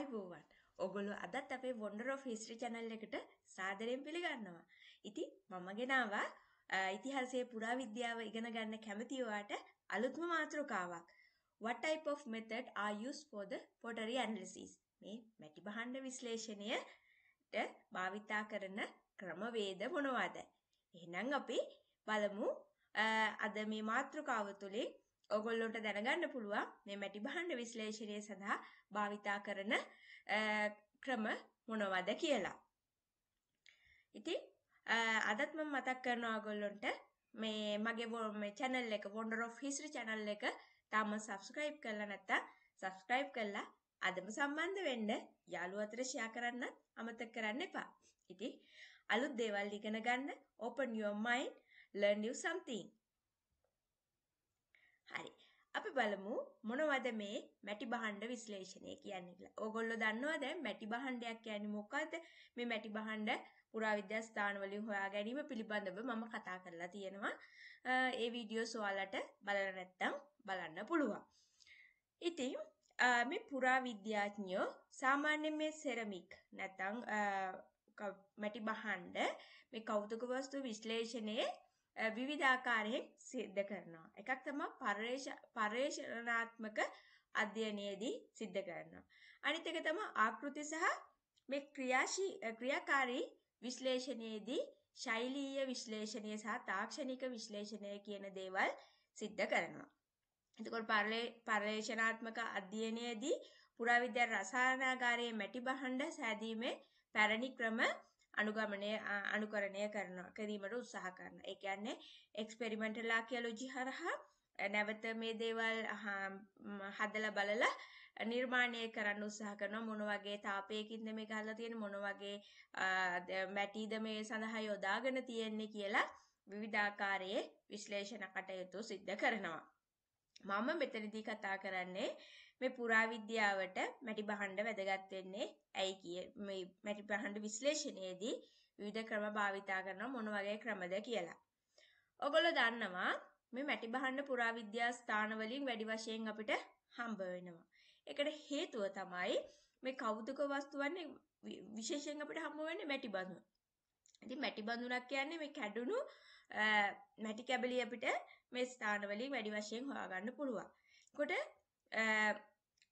අයිබෝවන් ඔගොලු අදත් අපේ වොන්ඩරෝ ෆිස්ට්‍රි චැනල් එකට සාදරයෙන් පිළිගන්නවා. ඉති මම ගෙනවා ඉතිහාසයේ පුරා විද්‍යාව ඉගෙන ගන්න කැමතිවාට අලුත්ම මාතෘකාවක්. What type of method are used for the pottery analysis? මේ මැටි බහණ්ඩ විශ්ලේෂණයට භාවිතා කරන ක්‍රමවේද මොනවාද? එහෙනම් අපි බලමු අද මේ මාතෘකාව තුළින් ඔගොල්ලොන්ට දැනගන්න පුළුවන් මේ මැටි බහණ්ඩ විශ්ලේෂණය සඳහා භාවිතා කරන ක්‍රම මොනවද කියලා. ඉතින් අදත් මම මතක් කරනවා ඔයගොල්ලොන්ට මේ මගේ මේ channel එක Wonder of History channel එක තාම subscribe කරලා නැත්නම් subscribe කරලා අදම සම්බන්ධ වෙන්න යාළුවෝ අතර share කරන්න අමතක කරන්න එපා. ඉතින් අලුත් දේවල් ඉගෙන ගන්න open your mind learn new something හරි. අපි බලමු මොනවද මේ මැටි බහණ්ඩ විශ්ලේෂණය කියන්නේ කියලා. ඕගොල්ලෝ දන්නවද මැටි බහණ්ඩයක් කියන්නේ මොකද්ද? මේ මැටි බහණ්ඩ පුරාවිද්‍යා ස්ථානවලින් හොයා ගැනීම පිළිබඳව මම කතා කරලා තියෙනවා. ඒ වීඩියෝස් ඔයාලට බලලා නැත්නම් බලන්න පුළුවන්. ඉතින් මේ පුරාවිද්‍යාඥයෝ සාමාන්‍යයෙන් මේ සෙරමික් නැත්නම් මැටි බහණ්ඩ මේ කෞතුක වස්තු විශ්ලේෂණයේ විවිධාකාරයෙන් සිද්ධ කරනවා. එකක් තමයි පර්යේෂණාත්මක අධ්‍යයනයේදී සිද්ධ කරනවා. අනිත් එක තමයි ආකෘති සහ මේ ක්‍රියාශී ක්‍රියාකාරී විශ්ලේෂණයේදී ශෛලීය විශ්ලේෂණය සහ තාක්ෂණික විශ්ලේෂණය කියන දේවල් සිද්ධ කරනවා. එතකොට පර්යේෂණාත්මක අධ්‍යයනයේදී පුරාවිද්‍යා රසායනාගාරයේ මැටි බහඬ සෑදීමේ පැරණි ක්‍රම අනුගමනය අනුකරණය කරන කිරීමට උත්සාහ කරන. ඒ කියන්නේ එක්ස්පෙරිමෙන්ටල් ආකියොලොජි හරහා නැවත මේ දේවල් හදලා බලලා නිර්මාණය කරන්න උත්සාහ කරනවා මොන වගේ තාපයකින්ද මේක හදලා තියෙන්නේ මොන වගේ මැටිද මේ සඳහා යොදාගෙන තියෙන්නේ කියලා විවිධාකාරයේ විශ්ලේෂණ කටයුතු සිද්ධ කරනවා. මම මෙතනදී කතා කරන්නේ මේ පුරාවිද්‍යාවට මැටි බහඬ වැදගත් වෙන්නේ ඇයි කිය මේ මැටි බහඬ විශ්ලේෂණයේදී විවිධ ක්‍රම භාවිතා කරන මොන වගේ ක්‍රමද කියලා. ඔගොල්ලෝ දන්නවා මේ මැටි බහඬ පුරාවිද්‍යා ස්ථාන වලින් වැඩි වශයෙන් අපිට හම්බ වෙනවා. ඒකට හේතුව තමයි මේ කෞතුක වස්තුවන්නේ විශේෂයෙන් අපිට හම්බ වෙන්නේ මැටි බඳුන. ඉතින් මැටි බඳුනක් කියන්නේ මේ කැඩුණු මැටි කැබලි අපිට මේ ස්ථානවලින් වැඩි වශයෙන් හොයාගන්න පුළුවන්. කොට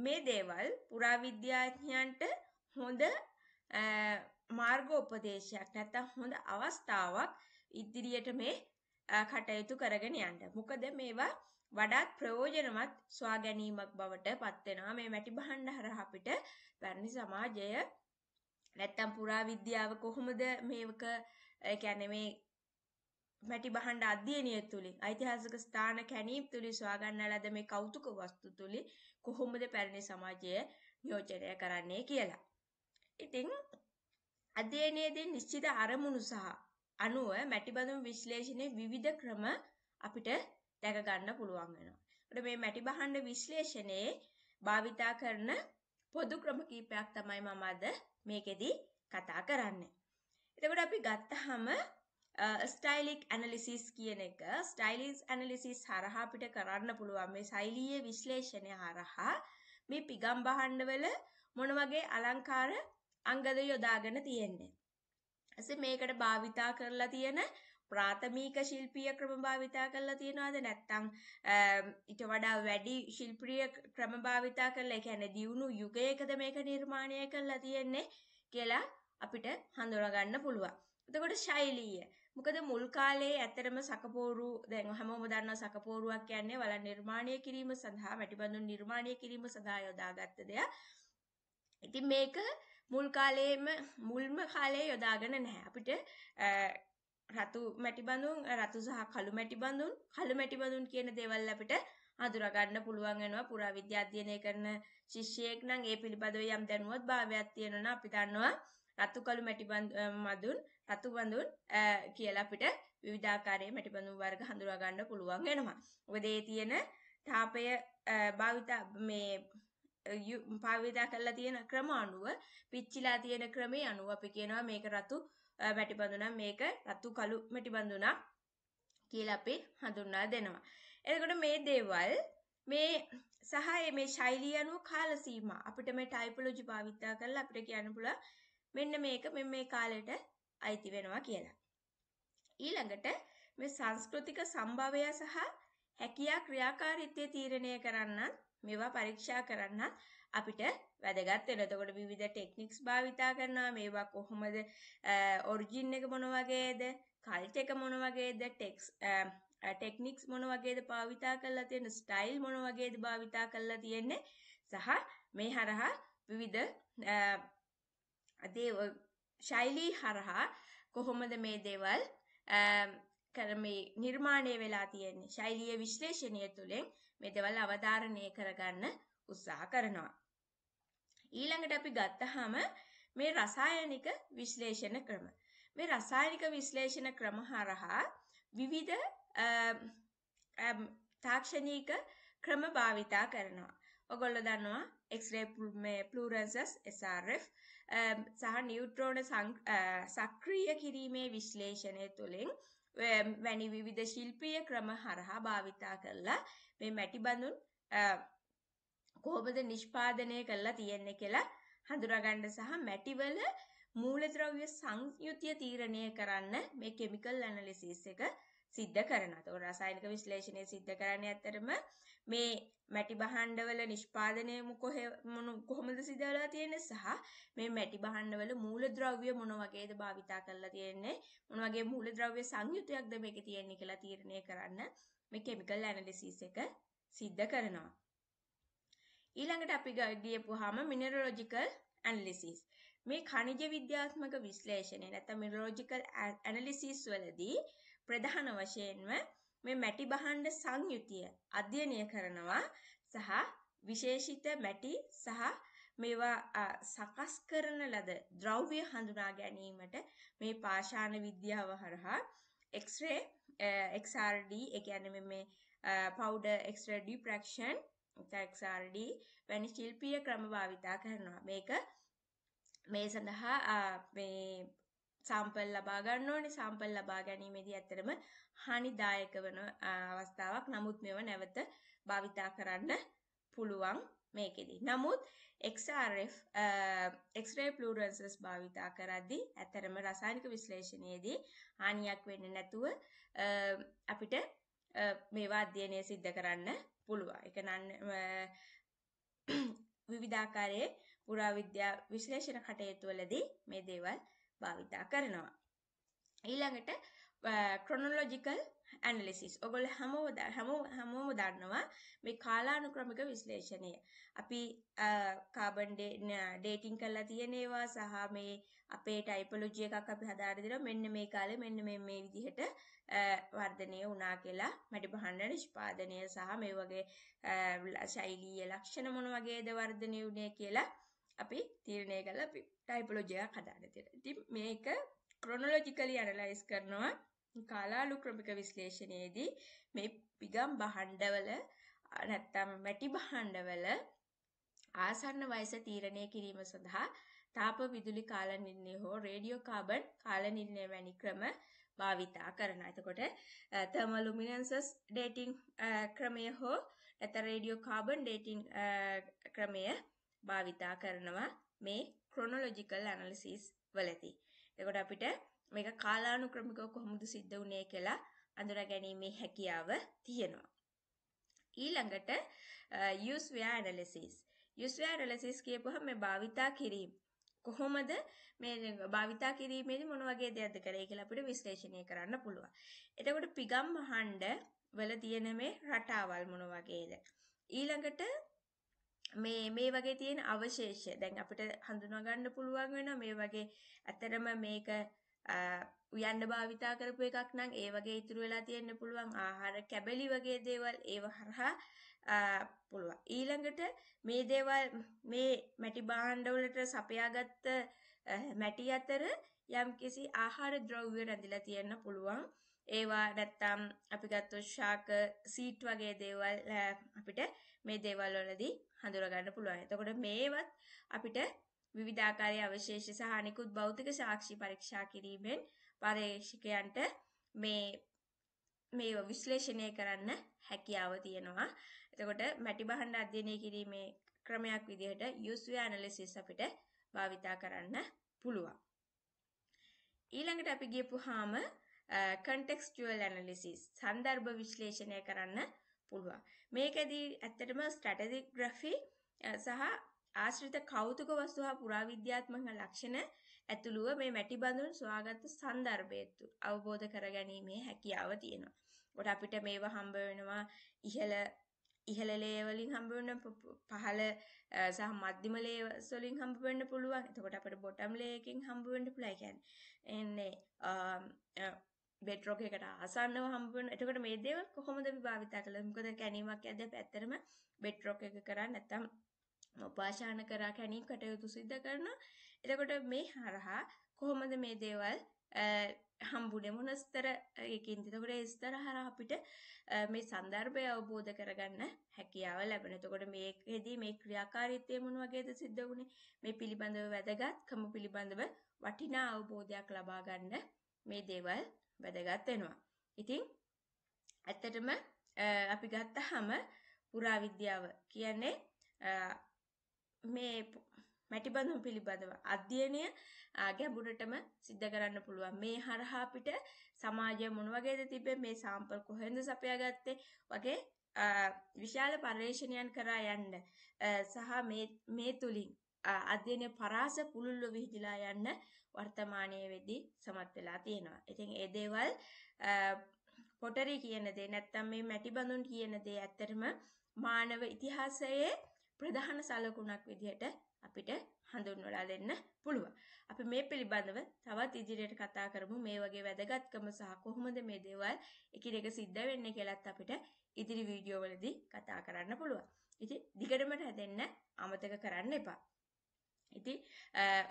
මේ දේවල් පුරාවිද්‍යාඥයන්ට හොඳ මාර්ගෝපදේශයක් නැත්තම් හොඳ අවස්ථාවක් ඉදිරියට මේ කටයුතු කරගෙන යන්න. මොකද මේවා වඩාත් ප්‍රයෝජනවත් සොයා ගැනීමක් බවට පත් වෙනවා. මේ මැටි බහන්න හරහා අපිට පැරණි සමාජය නැත්තම් පුරාවිද්‍යාව කොහොමද මේක ඒ කියන්නේ මේ මැටි බහඬ අධ්‍යයනය තුළින් ඓතිහාසික ස්ථාන කැණීම් තුළින් සොයාගන්න ලද මේ කෞතුක වස්තු තුළින් කොහොමද පැරණි සමාජය නියෝජනය කරන්නේ කියලා. ඉතින් අධ්‍යයනයේදී නිශ්චිත අරමුණු සහ අනුව මැටිබඳුන් විශ්ලේෂණයේ විවිධ ක්‍රම අපිට දැක ගන්න පුළුවන් වෙනවා. ඒකට මේ මැටි බහඬ විශ්ලේෂණයේ භාවිතා කරන පොදු ක්‍රම කීපයක් තමයි මම අද මේකෙදි කතා කරන්නේ. එතකොට අපි ගත්තහම ස්ටයිලික් ඇනලිසිස් කියන එක ස්ටයිලිස් ඇනලිසිස් හරහා අපිට කරන්න පුළුවන් මේ ශෛලීය විශ්ලේෂණය හරහා මේ පිගම් බහන්නවල මොන වගේ අලංකාර අංගද යොදාගෙන තියෙන්නේ. ඇසේ මේකට භාවිතා කරලා තියෙන ප්‍රාථමික ශිල්පීය ක්‍රම භාවිතා කරලා තියෙනවද නැත්නම් ඊට වඩා වැඩි ශිල්පීය ක්‍රම භාවිතා කරලා ඒ කියන්නේ දියුණු යුගයකද මේක නිර්මාණය කරලා තියෙන්නේ කියලා අපිට හඳුනා ගන්න පුළුවන්. එතකොට ශෛලීය. මොකද මුල් කාලේ ඇත්තටම සකපෝරු දැන් හැමෝම දන්නවා සකපෝරුවක් කියන්නේ වල නිර්මාණය කිරීම සඳහා මැටිබඳුන් නිර්මාණය කිරීම සඳහා යොදාගත්ත දෙයක්. ඉතින් මේක මුල් කාලේම මුල්ම කාලේ යොදාගෙන නැහැ. අපිට රතු මැටිබඳුන් රතු සහ කළු මැටිබඳුන් කළු මැටිබඳුන් කියන දේවල් අපිට හඳුනා ගන්න පුළුවන් වෙනවා පුරාවිද්‍යා අධ්‍යයනය කරන ශිෂ්‍යයෙක් නම් ඒ පිළිබඳව යම් දැනුවත් භාවයක් තියෙනවා නම් අපි දන්නවා රතු කළු මැටි මදුන් රතු බඳුන් කියලා අපිට විවිධාකාරයේ මැටි බඳුන් වර්ග හඳුනා ගන්න පුළුවන් වෙනවා. මොකද ඒ තියෙන තාපය භාවිත මේ භාවිතා කරලා තියෙන ක්‍රම අනුව පිච්චිලා තියෙන ක්‍රමේ අනුව අපි කියනවා මේක රතු මැටි බඳුනක් මේක රතු කළු මැටි බඳුනක් කියලා අපි හඳුන්වා දෙනවා. එතකොට මේ දේවල් මේ සහ මේ ශෛලිය අනුව කාල සීමා අපිට මේ ටයිපොලොජි භාවිතා කරලා අපිට කියන්න පුළුවන් මෙන්න මේක මෙන්න මේ කාලෙට අයිති වෙනවා කියලා. ඊළඟට මේ සංස්කෘතික සම්භවය සහ හැකියා ක්‍රියාකාරීත්වය තීරණය කරන්නත් මේවා පරීක්ෂා කරන්නත් අපිට වැදගත් වෙනවා. එතකොට විවිධ ටෙක්නික්ස් භාවිතා කරනවා. මේවා කොහොමද ඔරිජින් එක මොන වගේද? කල්චර් එක මොන වගේද? ටෙක්ස් ටෙක්නික්ස් මොන වගේද භාවිතා කරලා තියෙන ස්ටයිල් මොන වගේද භාවිතා කරලා තියෙන්නේ සහ මේ හරහා විවිධ දේව ශෛලී හරහා කොහොමද මේ දේවල් කර මේ නිර්මාණය වෙලා තියෙන්නේ? ශෛලිය විශ්ලේෂණය තුළින් මේ දේවල් අවධාරණය කරගන්න උත්සාහ කරනවා. ඊළඟට අපි ගත්තහම මේ රසායනික විශ්ලේෂණ ක්‍රම. මේ රසායනික විශ්ලේෂණ ක්‍රම හරහා විවිධ තාක්ෂණීක ක්‍රම භාවිතා කරනවා. ඔගොල්ලෝ දන්නවා X-ray fluorescence SRF සහ නියුට්‍රෝන සක්‍රිය කිරීමේ විශ්ලේෂණය තුළින් වැනි විවිධ ශිල්පීය ක්‍රම හරහා භාවිතා කරලා මේ මැටි බඳුන් කොහොමද නිෂ්පාදනය කරලා තියෙන්නේ කියලා හඳුනාගන්න සහ මැටිවල මූලද්‍රව්‍ය සංයුතිය තීරණය කරන්න මේ කෙමිකල් ඇනලිසිස් එක සිද්ධ කරනවා. එතකොට රසායනික විශ්ලේෂණය සිද්ධ කරන්නේ ඇත්තටම මේ මැටි භාණ්ඩවල නිෂ්පාදනය කොහොමද සිද්ධ වෙලා තියෙන්නේ සහ මේ මැටි භාණ්ඩවල මූලද්‍රව්‍ය මොන වගේද භාවිතා කරලා තියෙන්නේ මොන වගේ මූලද්‍රව්‍ය සංයුතයක්ද මේකේ තියෙන්නේ කියලා තීරණය කරන්න මේ කෙමිකල් ඇනලිසිස් එක සිද්ධ කරනවා. ඊළඟට අපි ගියපුවාම මිනරොලොජිකල් ඇනලිසිස් මේ khනිජ විද්‍යාත්මක විශ්ලේෂණය නැත්නම් මිනරොලොජිකල් ඇනලිසිස් වලදී ප්‍රධාන වශයෙන්ම මේ මැටි බහණ්ඩ සංයුතිය අධ්‍යයනය කරනවා සහ විශේෂිත මැටි සහ මේවා සකස් කරන ලද ද්‍රව්‍ය හඳුනා ගැනීමට මේ පාෂාණ විද්‍යාව හරහා X-ray XRD ඒ කියන්නේ මේ පවුඩර් X-ray diffraction XRD වැනි ශිල්පීය ක්‍රම භාවිතා කරනවා. මේක මේ සඳහා මේ සාම්පල් ලබා ගන්න ඕනේ සාම්පල් ලබා ගැනීමේදී ඇත්තටම හානිදායක වන අවස්ථාවක් නමුත් මේව නැවත භාවිතා කරන්න පුළුවන් මේකෙදි. නමුත් XRF X-ray fluorescence භාවිතා කරද්දී ඇත්තරම රසායනික විශ්ලේෂණයේදී හානියක් වෙන්නේ නැතුව අපිට මේවා අධ්‍යයනය සිද්ධ කරන්න පුළුවන්. ඒක නම් විවිධාකාරයේ පුරාවිද්‍යා විශ්ලේෂණ කටයුතු වලදී මේ දේවල් භාවිතා කරනවා. ඊළඟට ක්‍රොනොලොජිකල් ඇනලිසිස් ඔගොල්ල හැමෝම හැමෝම දන්නවා මේ කාලානුක්‍රමික විශ්ලේෂණය. අපි කාබන් ඩේටිං කරලා තියෙන ඒවා සහ මේ අපේ ටයිපොලොජි එකක් අපි හදාගෙන දෙනවා මෙන්න මේ කාලේ මෙන්න මේ මේ විදිහට වර්ධනය වුණා කියලා මැටි බහන්න නිෂ්පාදනය සහ මේ වගේ ශෛලීය ලක්ෂණ මොන වගේද වර්ධනය වුණේ කියලා අපි තීරණය කරලා අපි ටයිපොලොජියක් හදාගෙන තියෙනවා. ඉතින් මේක ක්‍රොනොලොජිකලි ඇනලයිස් කරනවා කාලානුක්‍රමික විශ්ලේෂණයේදී මේ පිගම් භාණ්ඩවල නැත්තම් මැටි භාණ්ඩවල ආසන්න වයස තීරණය කිරීම සඳහා තාප විදුලි කාල නිර්ණය හෝ රේඩියෝ කාබන් කාල නිර්ණය වැනි ක්‍රම භාවිතා කරනවා. එතකොට තර්මෝලුමිනන්සස් ඩේටිං ක්‍රමය හෝ නැත්නම් රේඩියෝ කාබන් ඩේටිං ක්‍රමය භාවිතා කරනවා මේ ක්‍රොනොලොජිකල් ඇනලිසිස් වලදී. එතකොට අපිට මේක කාලානුක්‍රමිකව කොහොමද සිද්ධ වුනේ කියලා අඳුර ගැනීමේ හැකියාව තියෙනවා. ඊළඟට use where analysis. use where analysis කියපුවහම මේ භාවිතා කිරීම කොහොමද මේ භාවිතා කිරීමේදී මොන වගේ දෙයක්ද කරේ කියලා අපිට විශ්ලේෂණය කරන්න පුළුවන්. එතකොට පිගම් මහණ්ඩ වල තියෙන මේ රටාවල් මොන වගේද? ඊළඟට මේ මේ වගේ තියෙන අවශේෂ දැන් අපිට හඳුනා ගන්න පුළුවන් වෙනවා මේ වගේ ඇතරම මේක උයන්න භාවිතා කරපු එකක් නම් ඒ වගේ ඉතුරු වෙලා තියෙන්න පුළුවන්. ආහාර කැබලි වගේ දේවල් ඒව හරහා පුළුවන්. ඊළඟට මේ දේවල් මේ මැටි භාණ්ඩ වලට සපයාගත්ත මැටි අතර යම්කිසි ආහාර ද්‍රව්‍ය රැඳිලා තියෙන්න පුළුවන්. ඒවා නැත්තම් අපි ගත්තොත් ශාක සීට් වගේ දේවල් අපිට මේ දේවල් වලදී හඳුරගන්න පුළුවන්. එතකොට මේවත් අපිට විවිධාකාරයේ අවශේෂ සහ අනිකුත් භෞතික සාක්ෂි පරීක්ෂා කිරීමෙන් පර්යේෂකයන්ට මේ මේ විශ්ලේෂණය කරන්න හැකියාව තියෙනවා. එතකොට මැටි බහණ්ඩ අධ්‍යයනය කිරීමේ ක්‍රමයක් විදිහට යුස්වි ඇනලිසිස් අපිට භාවිතා කරන්න පුළුවන්. ඊළඟට අපි ගියපුහාම කන්ටෙක්ස්ටුවල් ඇනලිසිස් සන්දර්භ විශ්ලේෂණය කරන්න පුළුවන්. මේකදී ඇත්තටම ස්ට්‍රැටජික් ග්‍රැෆි සහ ආශ්‍රිත කෞතුක වස්තු හා පුරාවිද්‍යාත්මක ලක්ෂණ ඇතුළුව මේ මැටි බඳුන් සොයාගත්ත සන්දර්භයත් අවබෝධ කරගැනීමේ හැකියාව තියෙනවා. කොට අපිට මේවා හම්බ වෙනවා ඉහළ ඉහළ ලේ වලින් හම්බ වෙන පහළ සහ මධ්‍යම ලේ වලින් හම්බ වෙන්න පුළුවන්. එතකොට අපිට බොටම් ලේ එකකින් හම්බ වෙන්න පුළුවන්. කියන්නේ එන්නේ බෙට්‍රෝක එකට ආසන්නව හම්බුන එතකොට මේ දේවල් කොහොමද අපි භාවිතා කළේ මොකද කැණීමක් ඇද්ද පැත්තරම බෙට්‍රෝක එක කරා නැත්තම් උපාශාන කරා කැණීම් කටයුතු සිද්ධ කරනවා එතකොට මේ හරහා කොහොමද මේ දේවල් හම්බුනේ මොන ස්තරයකින්ද? එතකොට ඒ ස්තර හරහා අපිට මේ સંદર્ભය අවබෝධ කරගන්න හැකියාව ලැබෙන. එතකොට මේකෙදී මේ ක්‍රියාකාරීත්වය මොන වගේද සිද්ධ වුනේ? මේ පිළිබඳව වැදගත්කම පිළිබඳව වටිනා අවබෝධයක් ලබා ගන්න මේ දේවල් වැදගත් වෙනවා. ඉතින් ඇත්තටම අපි ගත්තාම පුරාවිද්‍යාව කියන්නේ මේ මැටිබඳුන් පිළිබඳව අධ්‍යයනය ගැඹුරටම සිද්ධ කරන්න පුළුවන්. මේ හරහා අපිට සමාජය මොන වගේද තිබෙන්නේ මේ සාම්පල් කොහෙන්ද සපයාගත්තේ වගේ විශාල පර්යේෂණයන් කරා යන්න සහ මේ මේ තුලින් අධ්‍යයනය පරාස පුළුල්ව විහිදලා යන්න වර්තමානයේ වෙදී සමත් වෙලා තියෙනවා. ඉතින් ඒ දේවල් පොටරි කියන දේ නැත්තම් මේ මැටි බඳුන් කියන දේ ඇත්තටම මානව ඉතිහාසයේ ප්‍රධාන සලකුණක් විදිහට අපිට හඳුන්වලා දෙන්න පුළුවන්. අපි මේ පිළිබඳව තවත් ඉදිරියට කතා කරමු. මේ වගේ වැදගත්කම සහ කොහොමද මේ දේවල් එකිනෙක සිද්ධ වෙන්නේ කියලාත් අපිට ඉදිරි වීඩියෝ වලදී කතා කරන්න පුළුවන්. ඉතින් දිගටම හැදෙන්න අමතක කරන්න එපා. ඉතින්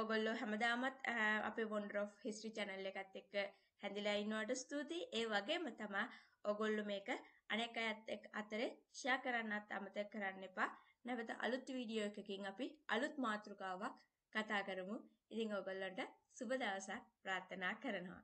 ඔයගොල්ලෝ හැමදාමත් අපේ Wonder of History channel එකත් එක්ක හැඳිලා ඉන්නවට ස්තුතියි. ඒ වගේම තමයි ඔයගොල්ලෝ මේක අනෙක් අයත් අතරේ ෂෙයා කරන්නත් අමතක කරන්න එපා. නැවත අලුත් වීඩියෝ එකකින් අපි අලුත් මාතෘකාවක් කතා කරමු. ඉතින් ඔයගොල්ලන්ට සුබ දවසක් ප්‍රාර්ථනා කරනවා.